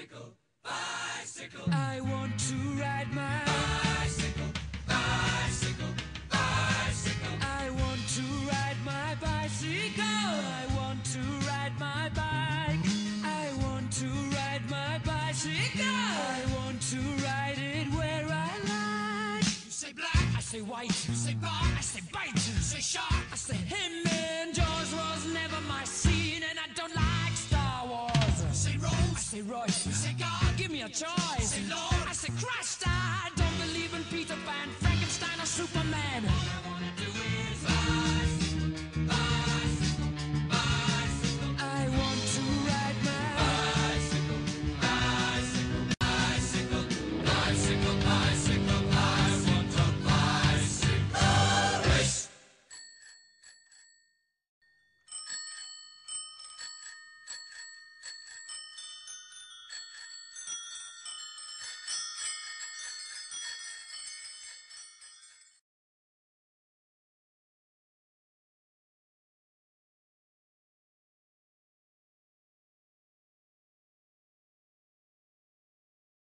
bicycle, bicycle. I want to ride my bicycle, bicycle, bicycle. I want to ride my bicycle. I want to ride my bike. I want to ride my bicycle. I want to ride it where I like. You say black, I say white. You say bar, I say bite. You say shark, I say him. say, Royce, say, God, give me a choice. Say, Lord, I say, Christ, I